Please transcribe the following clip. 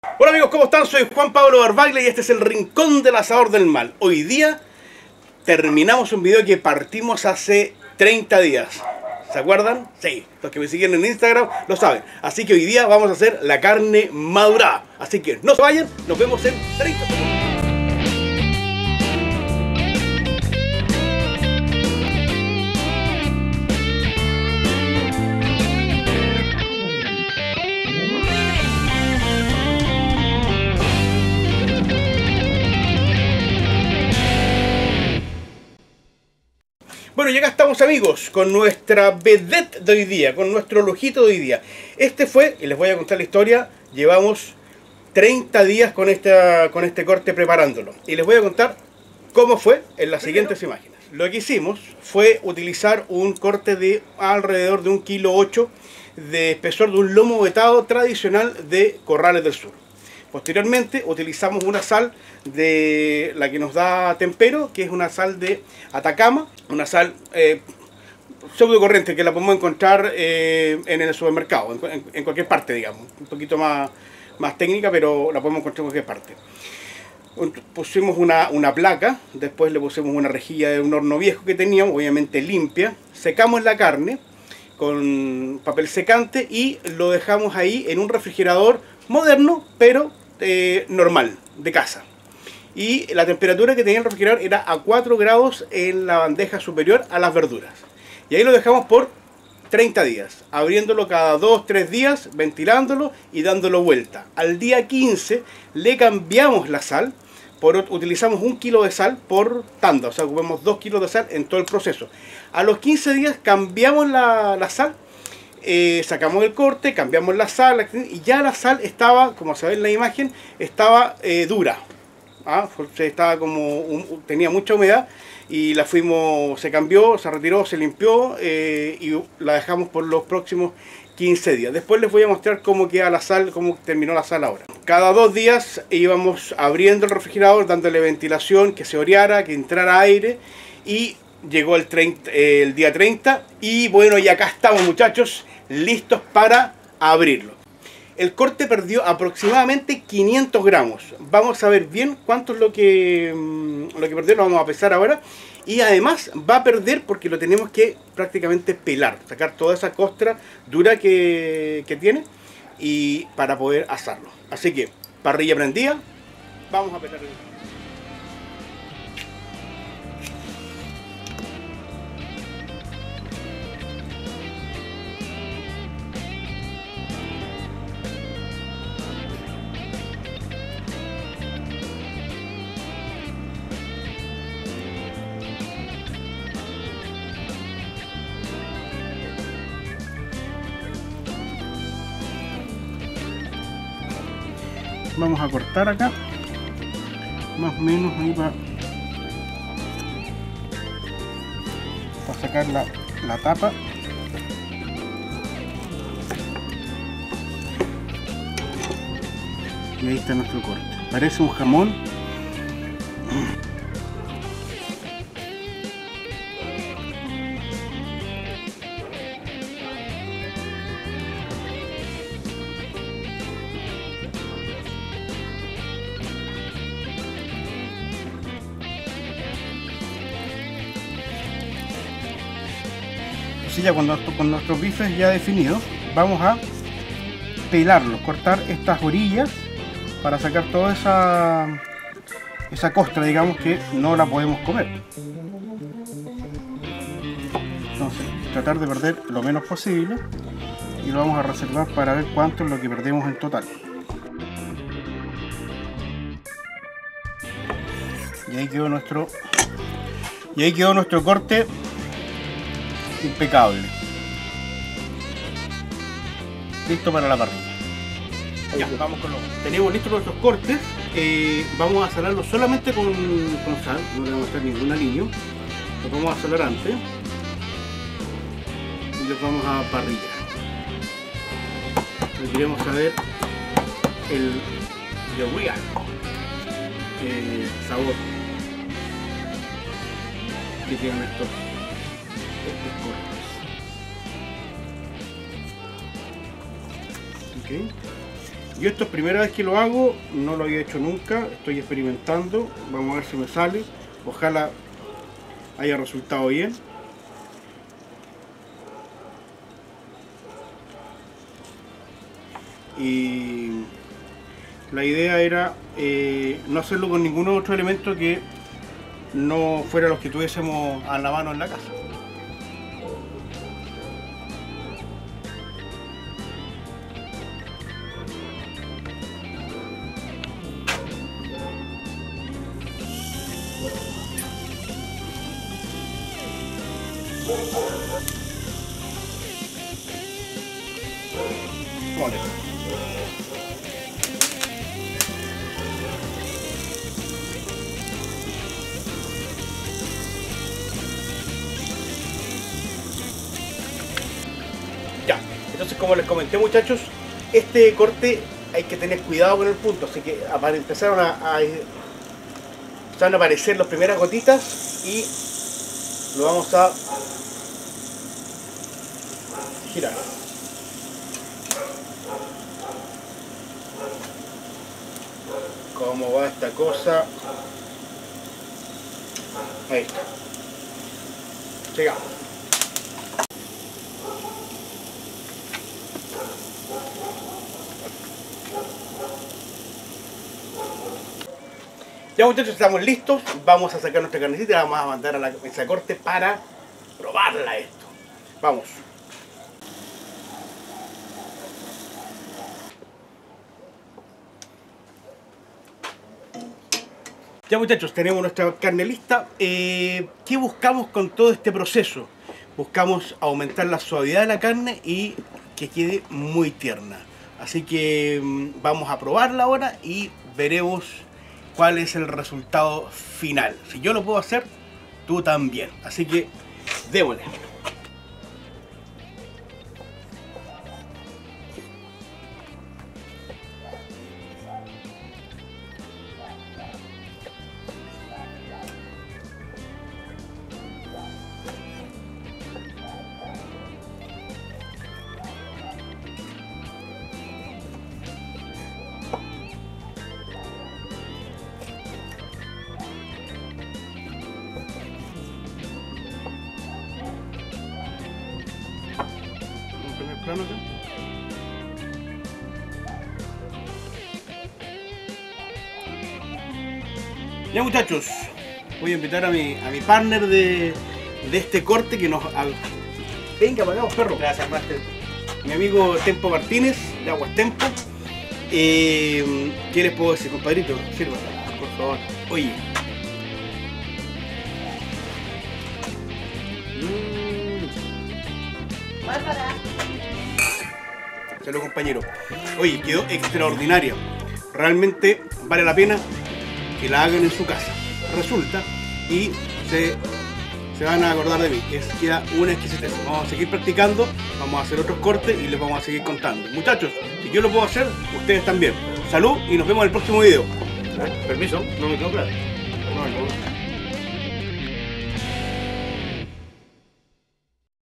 Hola amigos, ¿cómo están? Soy Juan Pablo Barbaglia y este es el Rincón del Asador del Mal. Hoy día terminamos un video que partimos hace 30 días. ¿Se acuerdan? Sí, los que me siguen en Instagram lo saben. Así que hoy día vamos a hacer la carne madurada. Así que no se vayan, nos vemos en 30 segundos. Bueno, y acá estamos amigos con nuestra vedette de hoy día, con nuestro lujito de hoy día. Este fue, y les voy a contar la historia, llevamos 30 días con, esta, con este corte preparándolo. Y les voy a contar cómo fue en las siguientes imágenes. Lo que hicimos fue utilizar un corte de alrededor de un kilo 8 de espesor de un lomo vetado tradicional de Corrales del Sur. Posteriormente utilizamos una sal de la que nos da tempero, que es una sal de Atacama, una sal eh, pseudo corriente que la podemos encontrar eh, en el supermercado, en, cualquier parte, digamos. Un poquito más, más técnica, pero la podemos encontrar en cualquier parte. Pusimos una, una placa, después le pusimos una rejilla de un horno viejo que teníamos, obviamente limpia. Secamos la carne con papel secante y lo dejamos ahí en un refrigerador moderno, pero eh, normal, de casa. Y la temperatura que tenía el refrigerador era a 4 grados en la bandeja superior a las verduras. Y ahí lo dejamos por 30 días, abriéndolo cada 2-3 días, ventilándolo y dándolo vuelta. Al día 15 le cambiamos la sal, por, utilizamos un kilo de sal por tanda, o sea, ocupamos 2 kilos de sal en todo el proceso. A los 15 días cambiamos la, la sal eh, sacamos el corte, cambiamos la sal y ya la sal estaba, como se ve en la imagen, estaba eh, dura. ¿ah? Estaba como tenía mucha humedad y la fuimos, se cambió, se retiró, se limpió eh, y la dejamos por los próximos 15 días. Después les voy a mostrar cómo queda la sal, cómo terminó la sal ahora. Cada dos días íbamos abriendo el refrigerador, dándole ventilación, que se oreara, que entrara aire y llegó el, 30, el día 30 y bueno, y acá estamos muchachos, listos para abrirlo. El corte perdió aproximadamente 500 gramos. Vamos a ver bien cuánto es lo que, mm, lo que perdió, lo vamos a pesar ahora. Y además va a perder porque lo tenemos que prácticamente pelar, sacar toda esa costra dura que, que tiene y para poder asarlo. Así que parrilla prendida, vamos a pelar. Vamos a cortar acá. Más o menos ahí para, para sacar la, la tapa. Y ahí está nuestro corte. Parece un jamón ya con, con nuestros bifes ya definidos, vamos a pelarlos, cortar estas orillas para sacar toda esa, esa costra, digamos que no la podemos comer. Entonces, tratar de perder lo menos posible y lo vamos a reservar para ver cuánto es lo que perdemos en total. Y ahí quedó nuestro y ahí quedó nuestro corte impecable. Listo para la parrilla. Ya, vamos con los... Tenemos listos nuestros cortes. Eh, vamos a salarlos solamente con, con, sal, no le vamos a hacer ningún aliño. Los vamos a salar antes. Y los vamos a parrillar. queremos saber el de el sabor que tienen estos Yo esto es primera vez que lo hago, no lo había hecho nunca, estoy experimentando, vamos a ver si me sale, ojalá haya resultado bien. Y la idea era eh, no hacerlo con ningún otro elemento que no fuera los que tuviésemos a la mano en la casa. Ya, entonces como les comenté muchachos, este corte hay que tener cuidado con el punto, así que empezaron a, a, empezaron a aparecer las primeras gotitas y lo vamos a girar. ¿Cómo va esta cosa? Ahí está. Llegamos. Ya muchachos, estamos listos. Vamos a sacar nuestra carnecita y la vamos a mandar a la mesa corte para probarla esto. Vamos. Ya muchachos, tenemos nuestra carne lista. Eh, ¿Qué buscamos con todo este proceso? Buscamos aumentar la suavidad de la carne y que quede muy tierna. Así que mm, vamos a probarla ahora y veremos cuál es el resultado final. Si yo lo puedo hacer, tú también. Así que démosle. Plano acá. Ya muchachos, voy a invitar a mi, a mi partner de, de este corte que nos... al- Venga, pagamos perro. Gracias, Master. Mi amigo Tempo Martínez, de Aguas Tempo. Eh, ¿Qué les puedo decir, compadrito? Sirva, por favor. Oye. Mm. Salud compañero. Oye, quedó extraordinaria. Realmente vale la pena que la hagan en su casa. Resulta y se, se van a acordar de mí. Es queda una exquisitez. Vamos a seguir practicando, vamos a hacer otros cortes y les vamos a seguir contando. Muchachos, si yo lo puedo hacer, ustedes también. Salud y nos vemos en el próximo video. Permiso, no me no.